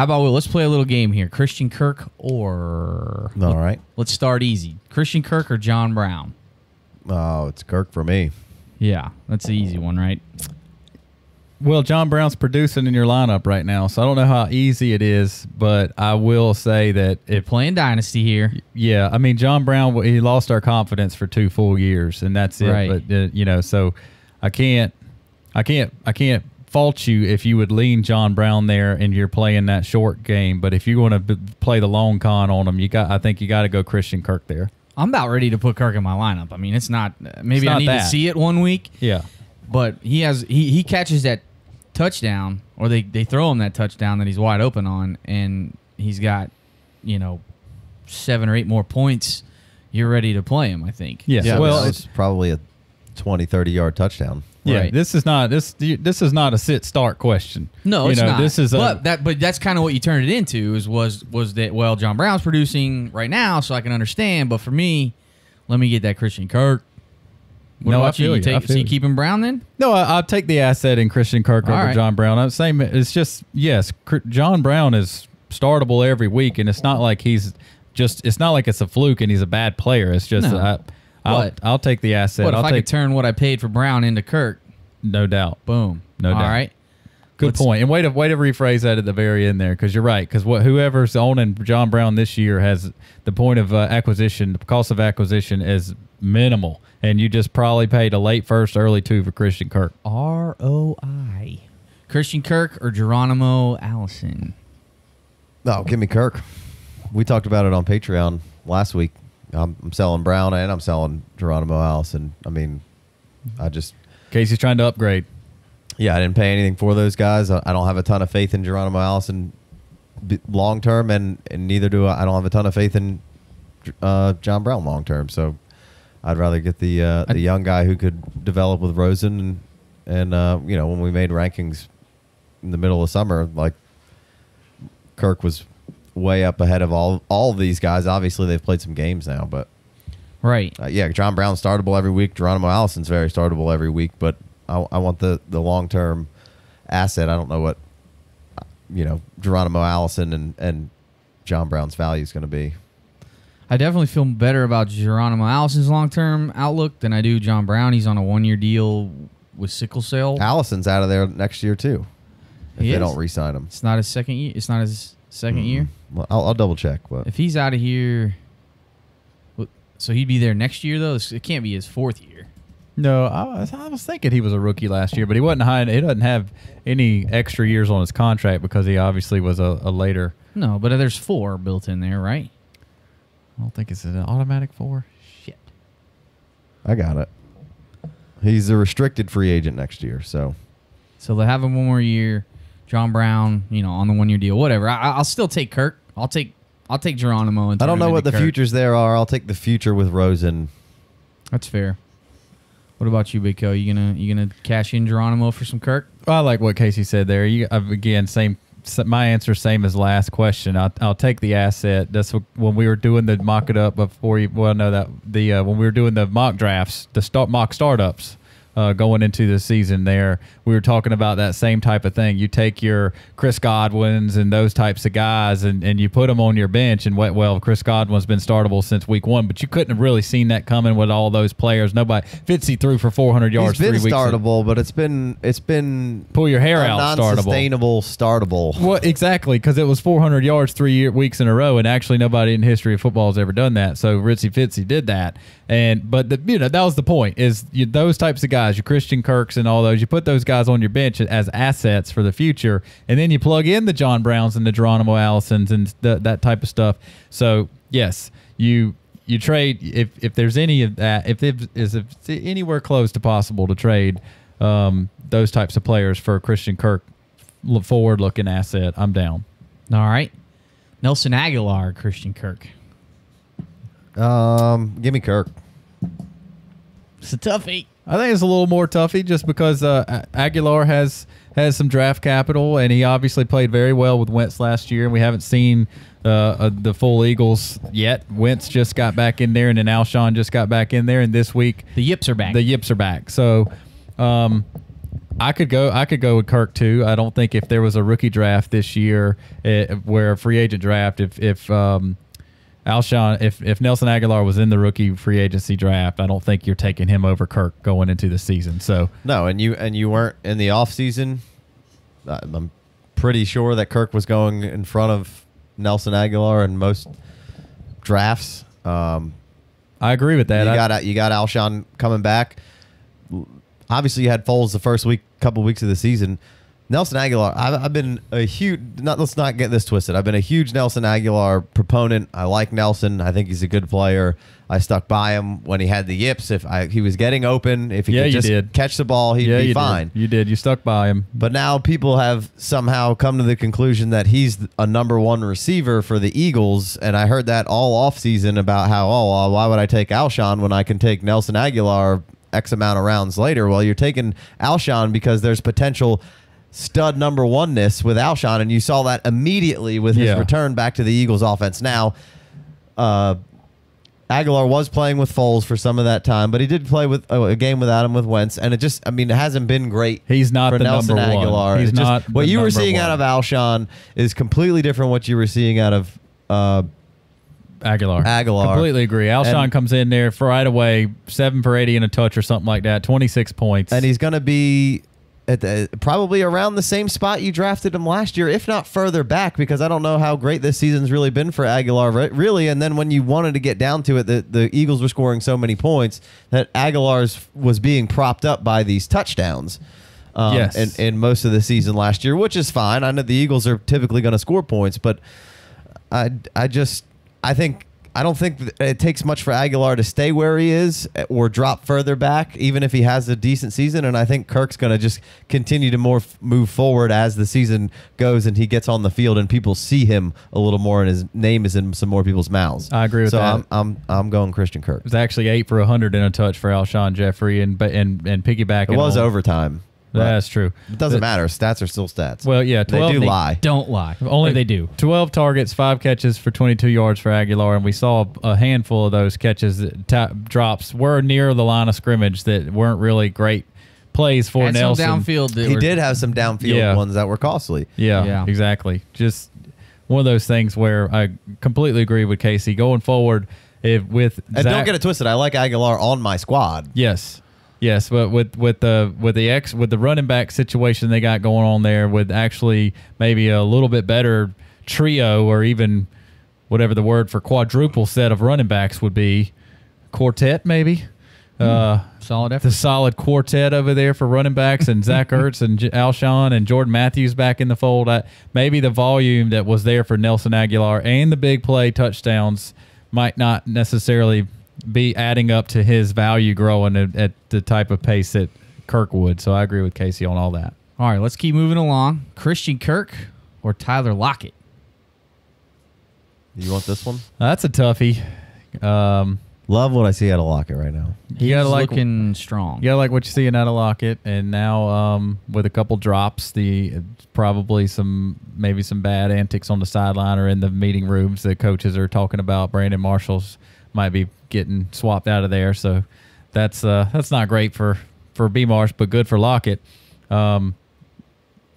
How about well, let's play a little game here. Christian Kirk or All right. let's start easy. Christian Kirk or John Brown? Oh, it's Kirk for me. Yeah, that's the easy one, right? Well, John Brown's producing in your lineup right now, so I don't know how easy it is, but I will say that if Playing Dynasty here. yeah, I mean John Brown he lost our confidence for two full years, and that's it. Right. But uh, you know, so I can't, I can't, I can't fault you if you would lean John Brown there and you're playing that short game. But if you want to b- play the long con on him, you got, I think you got to go Christian Kirk there. I'm about ready to put Kirk in my lineup. I mean, it's not uh, maybe It's I need that. to see it one week, Yeah. but he has he, he catches that touchdown or they, they throw him that touchdown that he's wide open on and he's got, you know, seven or eight more points. You're ready to play him, I think. Yes. Yeah, well, well, it's probably a 20, 30 yard touchdown. Yeah, Right. this is not this this is not a sit start question. No, you it's know, not. This is a but that but that's kind of what you turned it into is was was that well John Brown's producing right now so I can understand, but for me, let me get that Christian Kirk. What No, I feel You you. Take feel so you you. keeping Brown then? no. I, I'll take the asset in Christian Kirk All over right. John Brown. I'm saying it's just yes, John Brown is startable every week, and it's not like he's just. It's not like it's a fluke and he's a bad player. It's just No. I, I'll What? I'll take the asset. What if I'll I take could turn what I paid for Brown into Kirk? no doubt. Boom. No All doubt. right. Good Let's- point. And way to way to rephrase that at the very end there, because you're right. Because what whoever's owning John Brown this year has the point of uh, acquisition, the cost of acquisition is minimal, and you just probably paid a late first, early two for Christian Kirk. R O I. Christian Kirk or Geronimo Allison? No, give me Kirk. We talked about it on Patreon last week. I'm, I'm selling Brown and I'm selling Geronimo Allison. I mean, I just Casey's trying to upgrade. yeah, I didn't pay anything for those guys. I, I don't have a ton of faith in Geronimo Allison long term, and, and neither do I. I don't have a ton of faith in uh, John Brown long term. So I'd rather get the uh, the I- young guy who could develop with Rosen and and uh, you know when we made rankings in the middle of summer, like Kirk was way up ahead of all all of these guys. Obviously, they've played some games now, but Right. uh, yeah, John Brown's startable every week. Geronimo Allison's very startable every week, but I, I want the, the long term asset. I don't know what uh, you know Geronimo Allison and, and John Brown's value is going to be. I definitely feel better about Geronimo Allison's long term outlook than I do John Brown. He's on a one year deal with sickle cell. Allison's out of there next year too if He they is? don't re-sign him. It's not his second year. It's not his 2nd year. Well, I'll, I'll double check, but If he's out of here, so he'd be there next year though. It can't be his fourth year. No, I was, I was thinking he was a rookie last year, but he wasn't high. He doesn't have any extra years on his contract because he obviously was a, a later. No, but there's four built in there, right? I don't think it's an automatic four. Shit. I got it. He's a restricted free agent next year, so So they have him one more year. John Brown, you know, on the one year deal, whatever. I, I'll still take Kirk. I'll take I'll take Geronimo. And I don't know what the Kirk. futures there are. I'll take the future with Rosen. That's fair. What about you, Big Co? You gonna you gonna cash in Geronimo for some Kirk? I like what Casey said there. You uh, again, same. My answer same as last question. I'll, I'll take the asset. That's what, when we were doing the mock it up before you. Well, no, that the uh, when we were doing the mock drafts, the start mock startups. Uh, going into the season, there we were talking about that same type of thing. You take your Chris Godwins and those types of guys, and, and you put them on your bench. And what- well, Chris Godwin's been startable since week one, but you couldn't have really seen that coming with all those players. Nobody Fitzy threw for 400 yards. He's been three weeks. startable, but it's been it's been Pull your hair out, startable. non-sustainable startable. Well, exactly, because it was 400 yards three year, weeks in a row, and actually nobody in history of football has ever done that. So Ritzy Fitzy did that, and but the, you know that was the point is you, those types of guys, your Christian Kirks and all those, you put those guys on your bench as assets for the future, and then you plug in the John Browns and the Geronimo Allisons and th- that type of stuff. So yes, you you trade if if there's any of that if it is if it's anywhere close to possible to trade um, those types of players for a Christian Kirk forward looking asset, I'm down. All right. Nelson Agholor, Christian Kirk. Um, give me Kirk. It's a toughie. I think it's a little more toughy just because uh, Agholor has has some draft capital, and he obviously played very well with Wentz last year. And we haven't seen uh, uh, the full Eagles yet. Wentz just got back in there, and then Alshon just got back in there. And this week, The Yips are back. the Yips are back. So, um, I could go. I could go with Kirk too. I don't think if there was a rookie draft this year, eh, where a free agent draft, if if um, Alshon, if if Nelson Agholor was in the rookie free agency draft, I don't think you're taking him over Kirk going into the season. So No, and you and you weren't in the off season. I- I'm pretty sure that Kirk was going in front of Nelson Agholor in most drafts. Um, I agree with that. you I- got you got Alshon coming back. Obviously, you had Foles the first week, couple weeks of the season. Nelson Agholor, I've, I've been a huge. Not, let's not get this twisted. I've been a huge Nelson Agholor proponent. I like Nelson. I think he's a good player. I stuck by him when he had the yips. If I, he was getting open, if he Yeah, could just did. catch the ball, he'd yeah, be you fine. Did. You did. You stuck by him. But now people have somehow come to the conclusion that he's a number one receiver for the Eagles. And I heard that all offseason about how, oh, why would I take Alshon when I can take Nelson Agholor X amount of rounds later? Well, you're taking Alshon because there's potential stud number oneness with Alshon. And you saw that immediately with his Yeah. return back to the Eagles offense. Now, uh, Agholor was playing with Foles for some of that time, but he did play with uh, a game without him with Wentz, and it just, I mean, it hasn't been great. He's not for the Nelson number one. Agholor. He's just- not what you were seeing one. out of Alshon is completely different. What you were seeing out of uh, Agholor. Agholor. Completely agree. Alshon And- comes in there for right away, seven for eighty and a touch or something like that. Twenty six points. and he's going to be at the, probably around the same spot you drafted him last year, if not further back, because I don't know how great this season's really been for Agholor, re- really. And then when you wanted to get down to it, the, the Eagles were scoring so many points that Agholor's was being propped up by these touchdowns. Um, Yes. in, in most of the season last year, which is fine. I know the Eagles are typically going to score points, but I, I just I think I don't think it takes much for Agholor to stay where he is eh, or drop further back, even if he has a decent season. And I think Kirk's going to just continue to more f- move forward as the season goes and he gets on the field and people see him a little more and his name is in some more people's mouths. I agree with so that. I'm I'm I'm going Christian Kirk. It was actually eight for hundred and a touch for Alshon Jeffery, and but and and piggybacking. It was overtime. But That's true. It doesn't But- matter. Stats are still stats. Well, yeah, they do they lie. Don't lie. Only Or they do. 12 targets, five catches for 22 yards for Agholor, and we saw a handful of those catches, that ta- drops were near the line of scrimmage that weren't really great plays for Had some Nelson. downfield. that He were- did have some downfield Yeah. ones that were costly. Yeah, Yeah. exactly. Just one of those things where I completely agree with Casey. Going forward, if with And Zach- don't get it twisted. I like Agholor on my squad. Yes. Yes, but with with the with the ex with the running back situation they got going on there, with actually maybe a little bit better trio or even whatever the word for quadruple set of running backs would be, quartet maybe. Uh, solid effort. the solid quartet over there for running backs and Zach Ertz and J- Alshon and Jordan Matthews back in the fold. I, maybe the volume that was there for Nelson Agholor and the big play touchdowns might not necessarily be adding up to his value growing at, at the type of pace that Kirk would. So I agree with Casey on all that. All right, let's keep moving along. Christian Kirk or Tyler Lockett? You want this one? That's a toughie. Um, Love what I see out of Lockett right now. you gotta He's like looking strong. You gotta like what you see in out of Lockett, and now um, with a couple drops, the probably some maybe some bad antics on the sideline or in the meeting rooms. The coaches are talking about Brandon Marshall's might be getting swapped out of there, so that's uh, that's not great for for B Marsh, but good for Lockett. Um,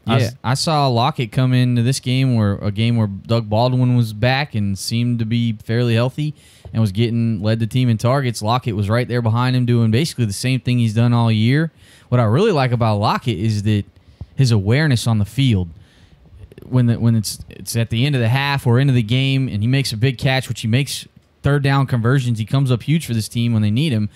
I Yeah, I saw Lockett come into this game where a game where Doug Baldwin was back and seemed to be fairly healthy and was getting led the team in targets. Lockett was right there behind him doing basically the same thing he's done all year. What I really like about Lockett is that his awareness on the field when the, when it's it's at the end of the half or into the game and he makes a big catch, which he makes third down conversions. He comes up huge for this team when they need him.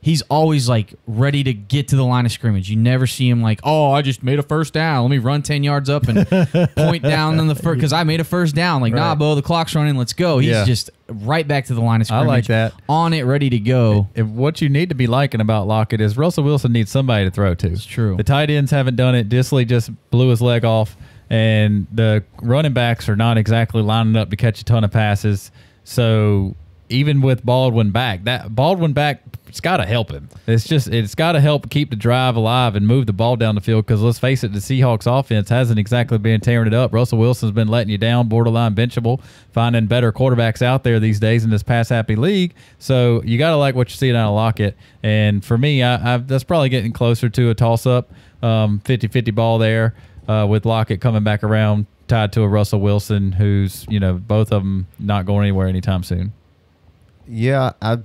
He's always like ready to get to the line of scrimmage. You never see him like, oh, I just made a first down. Let me run ten yards up and point down on the first because I made a first down. Like, nah, Bo, the clock's running. Let's go. He's Yeah. just right back to the line of scrimmage. I like that. On it, ready to go. if what you need to be liking about Lockett is Russell Wilson needs somebody to throw to. It's true. The tight ends haven't done it. Dissly just blew his leg off, and the running backs are not exactly lining up to catch a ton of passes. So even with Baldwin back, that Baldwin back it's got to help him. It's just it's got to help keep the drive alive and move the ball down the field. Because let's face it, the Seahawks offense hasn't exactly been tearing it up. Russell Wilson's been letting you down, borderline benchable, finding better quarterbacks out there these days in this pass happy league. So you got to like what you see out of Lockett. And for me, I, I that's probably getting closer to a toss up, um, 50-50 ball there uh, with Lockett coming back around tied to a Russell Wilson, who's you know both of them not going anywhere anytime soon. Yeah, I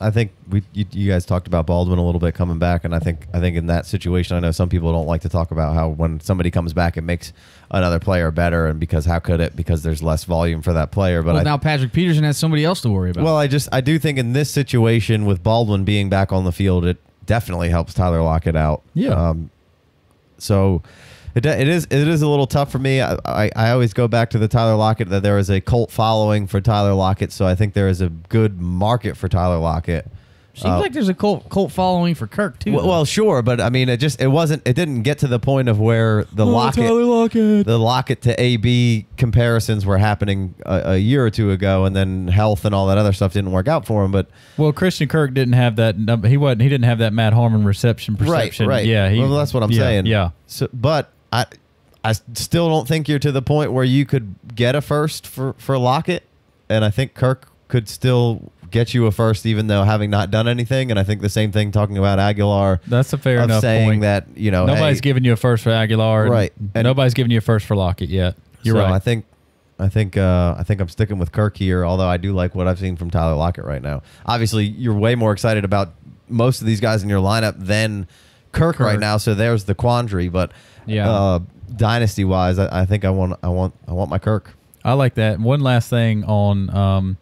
I think we you, you guys talked about Baldwin a little bit coming back, and I think I think in that situation, I know some people don't like to talk about how when somebody comes back, it makes another player better, and because how could it? Because there's less volume for that player. But well, I, now Patrick Peterson has somebody else to worry about. well, I just I do think in this situation with Baldwin being back on the field, it definitely helps Tyler Lockett out. Yeah. Um, so it, it is it is a little tough for me. I, I, I always go back to the Tyler Lockett that there is a cult following for Tyler Lockett, so I think there is a good market for Tyler Lockett. Seems Uh, like there's a cult cult following for Kirk too. Well, well, sure, but I mean, it just it wasn't. It didn't get to the point of where the Lockett, Lockett. the Lockett to AB comparisons were happening a, a year or two ago, and then health and all that other stuff didn't work out for him. But Well, Christian Kirk didn't have that. He wasn't. He didn't have that Matt Harmon reception perception. right, right, Yeah, he, well, that's what I'm yeah, saying. Yeah, So, but I, I still don't think you're to the point where you could get a first for for Lockett, and I think Kirk could still get you a first, even though having not done anything. And I think the same thing talking about Agholor. that's a fair enough saying point. that you know nobody's hey, giving you a first for Agholor, and Right. And- nobody's giving you a first for Lockett yet. You're so right. I think I think uh, I think I'm sticking with Kirk here, although I do like what I've seen from Tyler Lockett right now. Obviously, you're way more excited about most of these guys in your lineup than Kirk, right now, so there's the quandary. But Yeah. uh, dynasty wise, I, I think I want I want I want my Kirk. I like that. One last thing on um,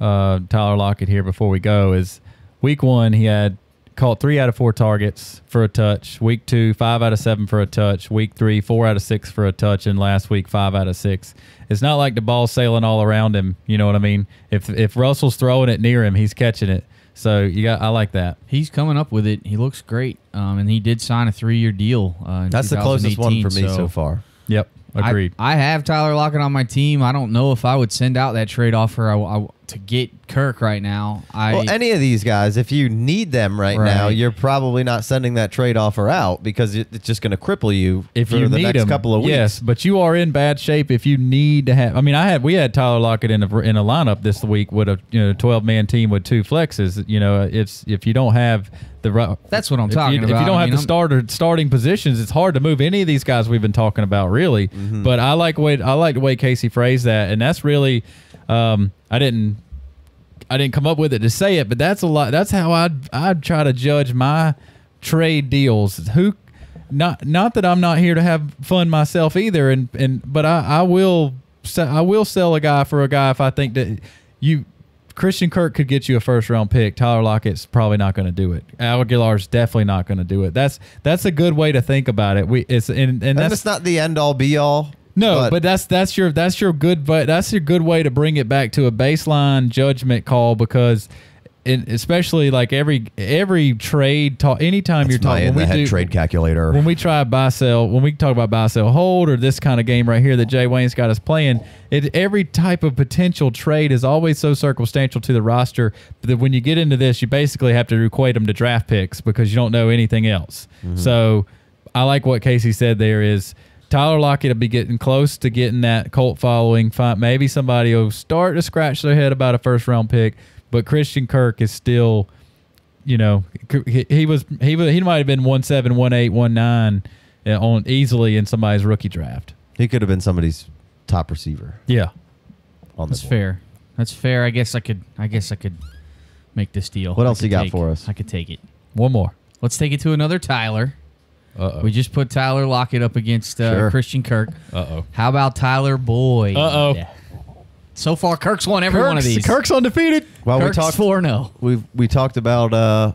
uh, Tyler Lockett here before we go is week one he had caught three out of four targets for a touch. Week two, five out of seven for a touch. Week three, four out of six for a touch, and last week five out of six. It's not like the ball's sailing all around him. You know what I mean? If if Russell's throwing it near him, he's catching it. So you got I like that. He's coming up with it. He looks great, um, and he did sign a three-year deal. Uh, in That's the closest one for me so far. Yep, I- agreed. I, have Tyler Lockett on my team. I don't know if I would send out that trade offer I, I- to get Kirk right now. I Well, any of these guys, if you need them right, now, you're probably not sending that trade offer out because it's just going to cripple you if for you the need next him, couple of weeks. yes, but you are in bad shape if you need to have. I mean, I had we had Tyler Lockett in a in a lineup this week with a you know twelve man team with two flexes. You know, it's if you don't have the right. That's what I'm if talking about. If you don't I have mean, the starter starting positions, it's hard to move any of these guys we've been talking about, really. Mm-hmm. But I like way I like the way Casey phrased that, and that's really. Um, I didn't I didn't come up with it to say it, but that's a lot. That's how I'd I'd try to judge my trade deals. Who, not not that I'm not here to have fun myself either, and and but I I will I will sell a guy for a guy if I think that you. Christian Kirk could get you a first round pick. Tyler Lockett's probably not going to do it. Agholor's definitely not going to do it. That's that's a good way to think about it. We it's and, and and that's that's not the end all be all. No, but, that's that's your that's your good but that's your good way to bring it back to a baseline judgment call because in, especially like every every trade talk anytime you're talking when the we head do trade calculator. when we try buy sell when we talk about buy sell hold or this kind of game right here that Jay Wayne's got us playing it every type of potential trade is always so circumstantial to the roster that when you get into this you basically have to equate them to draft picks because you don't know anything else mm-hmm. so I like what Casey said there is Tyler Lockett will be getting close to getting that cult following. Maybe somebody will start to scratch their head about a first round pick, but Christian Kirk is still, you know, he, he was he was, he might have been one seven, one eight, one nine uh, on easily in somebody's rookie draft. he could have been somebody's top receiver Yeah, on the That's board. fair. That's fair. I guess I could. I guess I could make this deal. What I else could you got take- for us? I could take it. one more. Let's take it to another Tyler. Uh oh. We just put Tyler Lockett up against uh, Sure. Christian Kirk. Uh oh. How about Tyler Boyd? Uh-oh. So far, Kirk's won every one of these. Kirk's undefeated. Well, Kirk's we talked. four zero. We we talked about. uh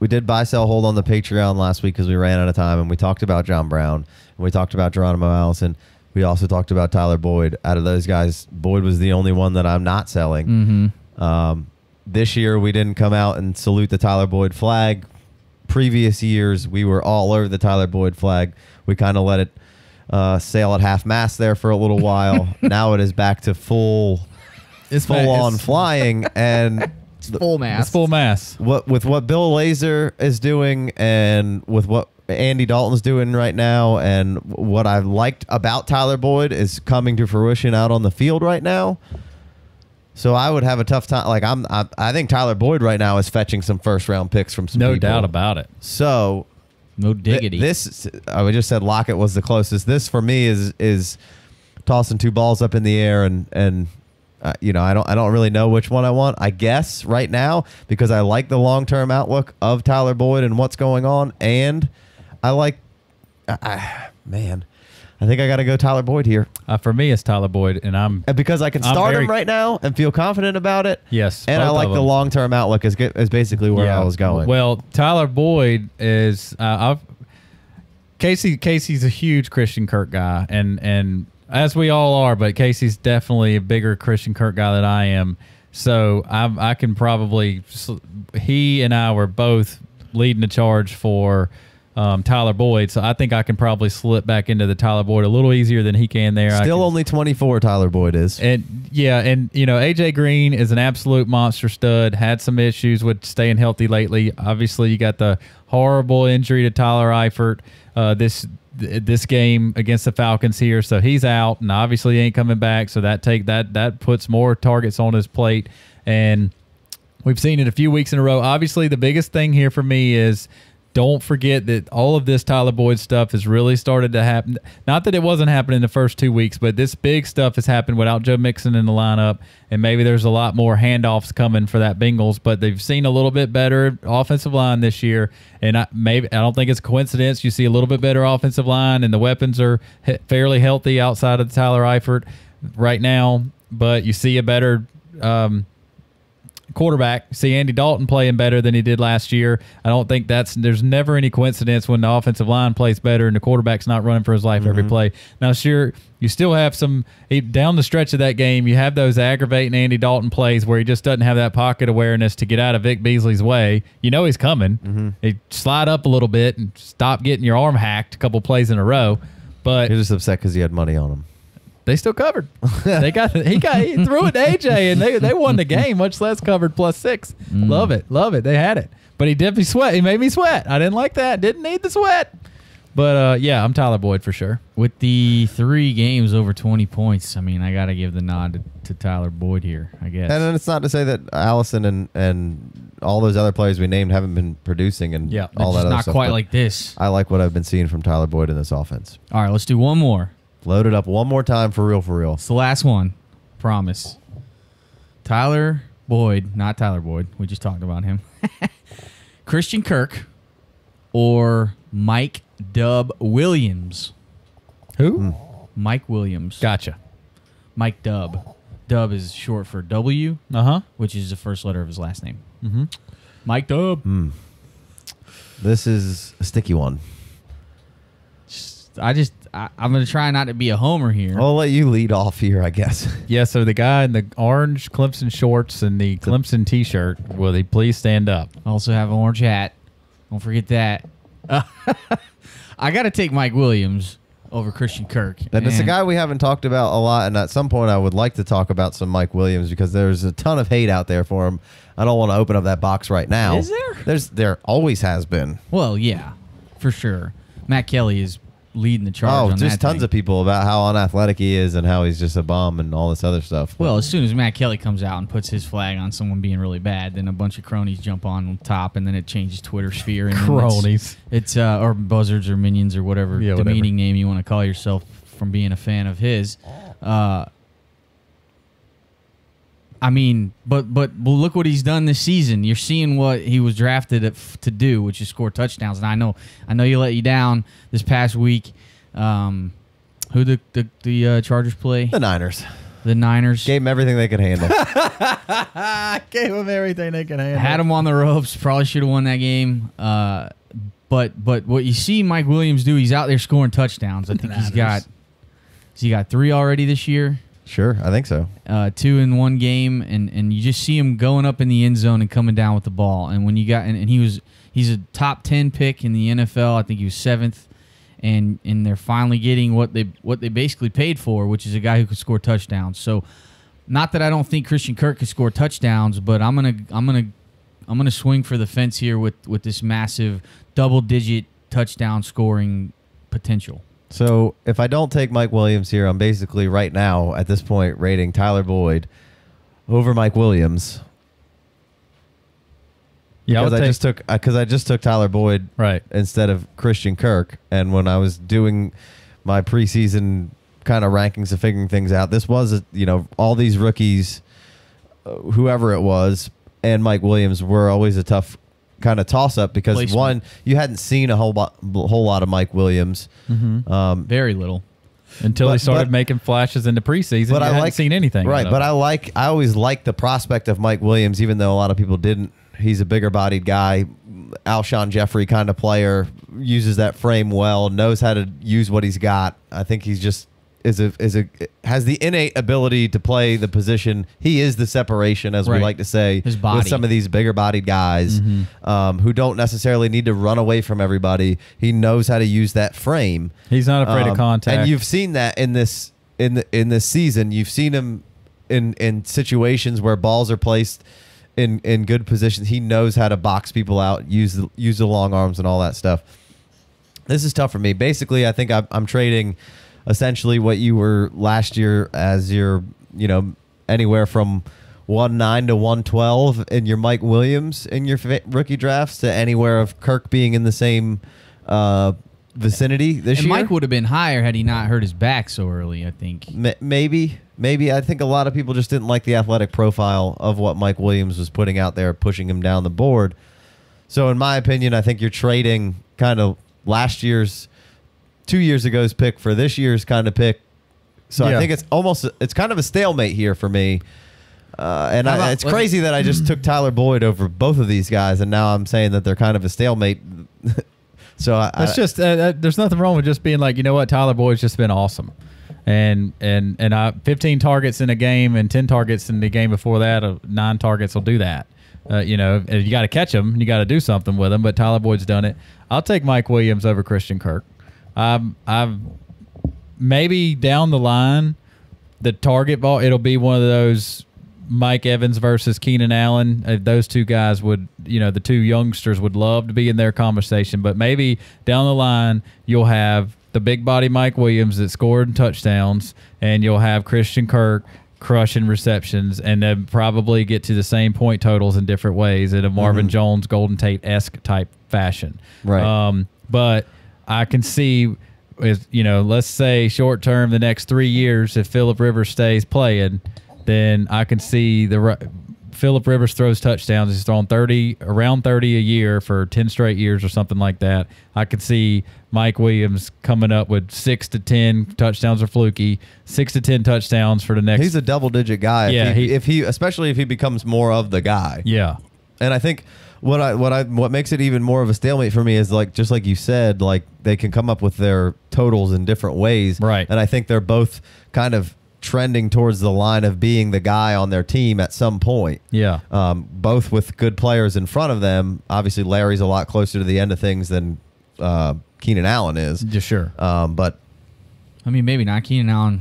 We did buy sell hold on the Patreon last week because we ran out of time, and we talked about John Brown, and we talked about Geronimo Allison. We also talked about Tyler Boyd. Out of those guys, Boyd was the only one that I'm not selling. Mm-hmm. Um, this year, we didn't come out and salute the Tyler Boyd flag. Previous years, we were all over the Tyler Boyd flag. We kind of let it uh, sail at half mast there for a little while. now it is back to full, It's full fa- on it's- flying, and It's full mass. It's full mass. what with what Bill Lazor is doing and with what Andy Dalton's doing right now and what I liked about Tyler Boyd is coming to fruition out on the field right now. So I would have a tough time. Like I'm, I, I think Tyler Boyd right now is fetching some first round picks from some No people. doubt about it. So No th- diggity. this I just said Lockett was the closest. This for me is is tossing two balls up in the air and and uh, you know I don't I don't really know which one I want. I guess right now because I like the long term outlook of Tyler Boyd and what's going on, and I like I, I, man. I think I got to go Tyler Boyd here, Uh, for me, it's Tyler Boyd, and I'm and because I can I'm start very- him right now and feel confident about it. yes. and I like the long term outlook is is basically where I was going. Well, Tyler Boyd is uh, I've Casey. Casey's a huge Christian Kirk guy, and and as we all are, but Casey's definitely a bigger Christian Kirk guy than I am. So I I can probably he and I were both leading the charge for. Um, Tyler Boyd, so I think I can probably slip back into the Tyler Boyd a little easier than he can there. Still can- only 24. Tyler Boyd is. and yeah, and you know, AJ Green is an absolute monster stud. Had some issues with staying healthy lately. Obviously, you got the horrible injury to Tyler Eifert uh, this this game against the Falcons here, so he's out, and obviously he ain't coming back. So that take that that puts more targets on his plate, and we've seen it a few weeks in a row. Obviously, the biggest thing here for me is don't forget that all of this Tyler Boyd stuff has really started to happen. Not that it wasn't happening the first two weeks, but this big stuff has happened without Joe Mixon in the lineup, and maybe there's a lot more handoffs coming for that Bengals. But they've seen a little bit better offensive line this year, and I, maybe I don't think it's coincidence. You see a little bit better offensive line, and the weapons are fairly healthy outside of Tyler Eifert right now. But you see a better. Um, quarterback. See Andy Dalton playing better than he did last year. I don't think that's there's never any coincidence when the offensive line plays better and the quarterback's not running for his life every mm-hmm. play. Now, sure, you still have some down the stretch of that game. You have those aggravating Andy Dalton plays where he just doesn't have that pocket awareness to get out of Vic Beasley's way. You know he's coming. Mm-hmm. He slide up a little bit and stop getting your arm hacked a couple plays in a row. But You're just upset because you had money on him. They still covered. they got he got he threw it to AJ and they they won the game, much less covered plus six. Love it, love it. They had it, but he did me sweat. He made me sweat. I didn't like that. Didn't need the sweat. But uh, yeah, I'm Tyler Boyd for sure. With the three games over 20 points, I mean, I got to give the nod to, to Tyler Boyd here, I guess. And then it's not to say that Allison and and all those other players we named haven't been producing and Yeah, all It's that just other not stuff, quite like this. I like what I've been seeing from Tyler Boyd in this offense. All right, let's do one more. Load it up one more time for real, for real. It's the last one. Promise. Tyler Boyd, not Tyler Boyd. We just talked about him. Christian Kirk or Mike Dub Williams. Who? Mike Williams. Gotcha. Mike Dub. Dub is short for W, Uh huh. which is the first letter of his last name. Mm-hmm. Mike Dub. This is a sticky one. I just, I, I'm going to try not to be a homer here. I'll let you lead off here, I guess. Yeah. So the guy in the orange Clemson shorts and the Clemson T-shirt, will he please stand up? Also have an orange hat. Don't forget that. I got to take Mike Williams over Christian Kirk. And it's a guy we haven't talked about a lot, and at some point I would like to talk about some Mike Williams because there's a ton of hate out there for him. I don't want to open up that box right now. Is there? There's there always has been. Well, yeah, for sure. Matt Kelley is leading the charge. Oh, on just that tons thing. of people about how unathletic he is and how he's just a bum and all this other stuff. Well, as soon as Matt Kelley comes out and puts his flag on someone being really bad, then a bunch of cronies jump on top, and then it changes Twitter sphere. And then it's- Cronies. It's, uh, or buzzards or minions or whatever Yeah, whatever. demeaning name you want to call yourself from being a fan of his. Uh, I mean, but but well, look what he's done this season. You're seeing what he was drafted to do, which is score touchdowns. And I know, I know you let you down this past week. Um, who the the, the uh, Chargers play? the Niners The Niners. gave him everything they could handle. I gave him everything they could handle. had him on the ropes. Probably should have won that game. Uh, but but what you see Mike Williams do, he's out there scoring touchdowns. I think he's got. Has he got three already this year? Sure, I think so. Uh, two in one game, and and you just see him going up in the end zone and coming down with the ball. And when you got and, and he was he's a top ten pick in the NFL. I think he was seventh. And and they're finally getting what they what they basically paid for, which is a guy who could score touchdowns. So not that I don't think Christian Kirk could score touchdowns, but I'm gonna I'm gonna I'm gonna swing for the fence here with with this massive double digit touchdown scoring potential. So if I don't take Mike Williams here, I'm basically right now at this point rating Tyler Boyd over Mike Williams. Yeah, because would I just took because I just took Tyler Boyd right. instead of Christian Kirk, and when I was doing my preseason kind of rankings and figuring things out, this was you know all these rookies, uh, whoever it was, and Mike Williams were always a tough kind of toss up because Placement. one you hadn't seen a whole lot, whole lot of Mike Williams. Mm-hmm. Um, Very little. Until he started but- making flashes in the preseason, but I hadn't like seen anything. right? But. I like I always liked the prospect of Mike Williams, even though a lot of people didn't. He's a bigger bodied guy, Alshon Jeffery kind of player, uses that frame well, knows how to use what he's got. I think he's just is a is a has the innate ability to play the position. He is the separation, as we like to say, with some of these bigger bodied guys um, who don't necessarily need to run away from everybody. He knows how to use that frame. he's not afraid Um, of contact. And you've seen that in this in the, in this season. You've seen him in in situations where balls are placed in in good positions. He knows how to box people out, use the, use the long arms and all that stuff. This is tough for me. Basically, I think I'm, I'm trading essentially what you were last year as your you know anywhere from one nine to one twelve in your Mike Williams in your fa- rookie drafts to anywhere of Kirk being in the same uh, vicinity this And year. Mike would have been higher had he not hurt his back so early. I think. M- maybe, maybe. I think a lot of people just didn't like the athletic profile of what Mike Williams was putting out there, pushing him down the board. So, in my opinion, I think you're trading kind of last year's, two years ago's pick for this year's kind of pick. So I think it's almost it's kind of a stalemate here for me. Uh, and How I, it's crazy that I just took Tyler Boyd over both of these guys, and now I'm saying that they're kind of a stalemate. so I, That's I- just uh, that, there's nothing wrong with just being like, you know what, Tyler Boyd's just been awesome, and and and I 15 targets in a game and 10 targets in the game before that, uh, nine targets will do that. Uh, you know, and you got to catch them, you got to do something with them. But Tyler Boyd's done it. I'll take Mike Williams over Christian Kirk. Um, I've maybe down the line, the target ball, it'll be one of those Mike Evans versus Keenan Allen. Uh, those two guys would, you know, the two youngsters would love to be in their conversation. But maybe down the line, you'll have the big body Mike Williams that scored touchdowns, and you'll have Christian Kirk crushing receptions, and then probably get to the same point totals in different ways in a Marvin Jones, Golden Tate esque type fashion. Right. Um, but I can see is you know, let's say short term, the next three years, if Philip Rivers stays playing, then I can see the Philip Rivers throws touchdowns. He's thrown thirty around thirty a year for ten straight years or something like that. I could see Mike Williams coming up with six to ten touchdowns or fluky, six to ten touchdowns for the next. he's a double digit guy. Yeah, if he, he- if he, especially if he becomes more of the guy. yeah, And I think what I what I what makes it even more of a stalemate for me is like just like you said, like they can come up with their totals in different ways. Right. And I think they're both kind of trending towards the line of being the guy on their team at some point. yeah. Um, both with good players in front of them. Obviously, Larry's a lot closer to the end of things than uh, Keenan Allen is. Just sure. Um, but I mean, maybe not. Keenan Allen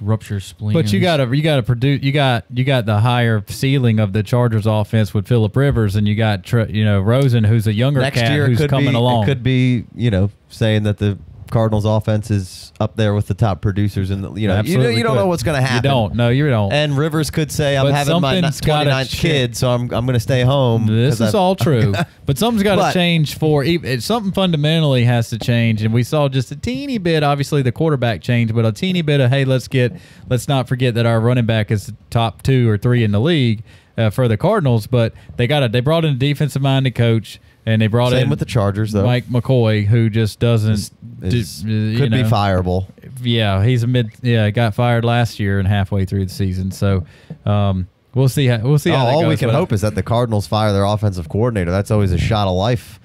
rupture his spleen. But you got to you got to produce you got you got the higher ceiling of the Chargers offense with Philip Rivers and you got you know Rosen who's a younger next cat year who's could coming be along. it could be you know saying that the Cardinals offense is up there with the top producers and you know you, Absolutely you don't could. know what's going to happen. You don't. No, you don't. And Rivers could say, "I'm But having my something's gotta 29th ch- kid, so I'm I'm going to stay home." This is I- all true, but something's got to change for something fundamentally has to change, and we saw just a teeny bit. Obviously, the quarterback changed, but a teeny bit of hey, let's get let's not forget that our running back is the top two or three in the league uh, for the Cardinals. But they got a they brought in a defensive minded coach, and they brought Same in with the Chargers, though. Mike McCoy, who just doesn't Is- is- do- you could be know. fireable. Yeah, he's a mid. Yeah, got fired last year and halfway through the season. So um, we'll see how we'll see Oh, how all we can hope is that the Cardinals fire their offensive coordinator. That's always a shot of life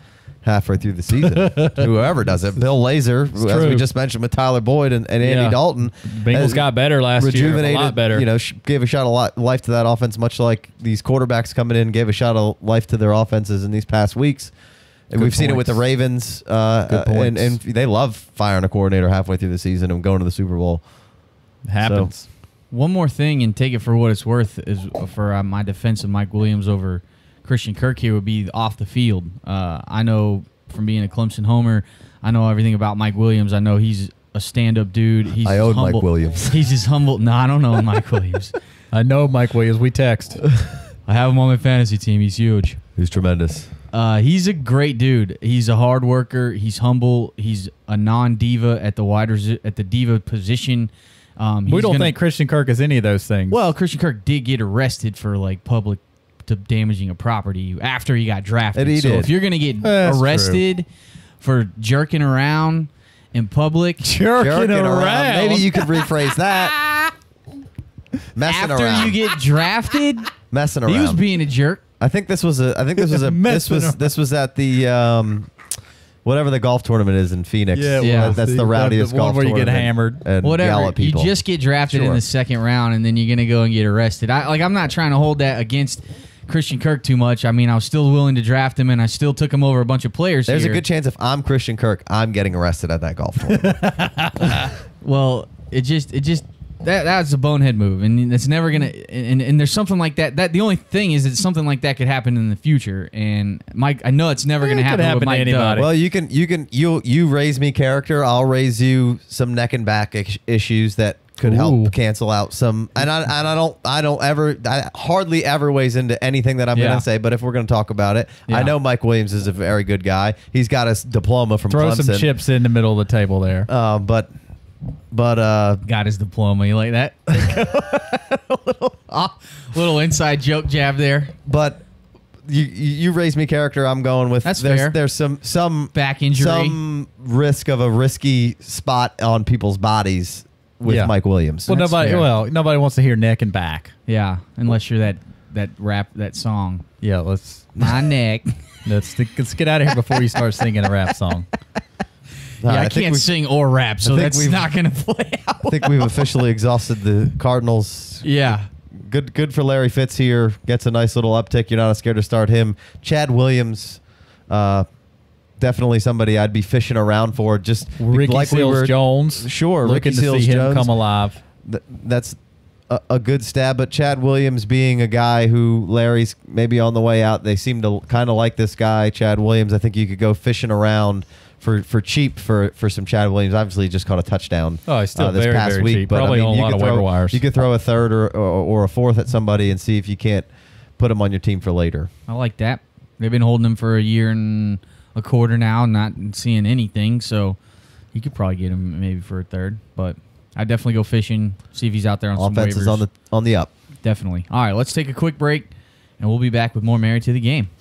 halfway through the season. Whoever does it, Bill Lazor, as we just mentioned with Tyler Boyd and, and Andy Yeah. Dalton, Bengals got better last year, a lot better. You know, sh- gave a shot of li- life to that offense, much like these quarterbacks coming in gave a shot of life to their offenses in these past weeks. And Good we've seen it with the. Ravens, uh, uh, and, and they love firing a coordinator halfway through the season and going to the Super Bowl. happens. One more thing, and take it for what it's worth, is for uh, my defense of Mike Williams over Christian Kirk here would be off the field. Uh, I know from being a Clemson homer, I know everything about Mike Williams. I know he's a stand-up dude. He's I just owed Mike Williams. He's just humble. No, I don't know Mike Williams. I know Mike Williams. We text. I have him on my fantasy team. He's huge. He's tremendous. Uh, he's a great dude. He's a hard worker. He's humble. He's a non-diva at the wide at the diva position. Um, we don't gonna- think Christian Kirk is any of those things. Well, Christian Kirk did get arrested for like public to damaging a property after he got drafted. And he so did. if you're gonna get That's arrested for jerking around in public jerking, Jerking around. Maybe you could rephrase that. Messing after around. you get drafted, Messing around. he was being a jerk. I think this was a. I think this was a. this was around. this was at the um, whatever the golf tournament is in Phoenix. Yeah, it That- that's the The- rowdiest the one golf where you get hammered. and yell Whatever. at people. You just get drafted in the second round, and then you're gonna go and get arrested. I like. I'm not trying to hold that against Christian Kirk too much. I mean, I was still willing to draft him, and I still took him over a bunch of players. There's here. a good chance if I'm Christian Kirk, I'm getting arrested at that golf tournament. Well, it just it just that that's a bonehead move, and it's never gonna. And, and there's something like that. That the only thing is that something like that could happen in the future. And Mike, I know it's never It gonna could happen, happen with to Mike anybody. Dub. well, you can you can you you raise me character. I'll raise you some neck and back issues that could Ooh. help cancel out some. And I and I don't I don't ever I hardly ever weighs into anything that I'm Yeah. gonna say. But if we're gonna talk about it, Yeah. I know Mike Williams is a very good guy. He's got a diploma from Throw Clemson. some chips in the middle of the table there. Uh, but but uh, Got his diploma. You like that? little, ah, little inside joke jab there. but you you you raise me character. I'm going with That's there's fair. there's some some Back injury. some risk of a risky spot on people's bodies with Yeah. Mike Williams. well, That's nobody. fair. Well, nobody wants to hear neck and back. Yeah, unless you're that that rap that song. Yeah, let's My neck. let's let's get out of here before you start singing a rap song. All yeah, right, I, think can't we- sing or rap, so think that's we've- not gonna play out. I think we've officially exhausted the Cardinals. Yeah. Good good for Larry Fitz here. Gets a nice little uptick. You're not scared to start him. Chad Williams, uh, definitely somebody I'd be fishing around for. Just Ricky like we were- Jones. Sure, looking Ricky to Seals see him Jones. come alive. Th- that's a, a good stab. But Chad Williams being a guy who Larry's maybe on the way out, they seem to kind of like this guy, Chad Williams. I think you could go fishing around for, for cheap for, for some Chad Williams. Obviously, just caught a touchdown. Oh, he's still uh, this very, past very week. cheap. But Probably I mean, on a you lot could of throw, waiver wires. You could throw a third or, or, or a fourth at somebody and see if you can't put him on your team for later. I like that. They've been holding him for a year and a quarter now, not seeing anything. So you could probably get him maybe for a third. But I definitely go fishing, see if he's out there on Offense some waivers. is on the on the up. definitely. All right, let's take a quick break, and we'll be back with more Married to the Game.